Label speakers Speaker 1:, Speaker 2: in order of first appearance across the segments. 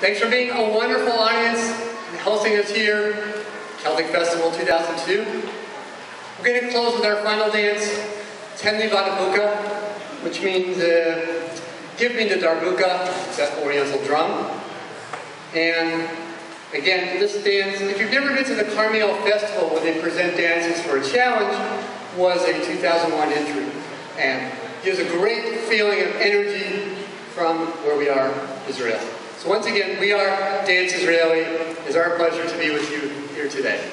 Speaker 1: Thanks for being a wonderful audience and hosting us here, Celtic Festival 2002. We're going to close with our final dance, Tenli Vadabuka, which means uh, Give Me the Darbuka, that oriental drum. And again, this dance, if you've never been to the Karmiel Festival where they present dances for a challenge, was a 2001 entry. And gives a great feeling of energy from where we are, Israel. So once again, we are Dance Israeli. It's our pleasure to be with you here today.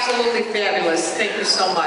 Speaker 2: Absolutely fabulous. Thank you so much.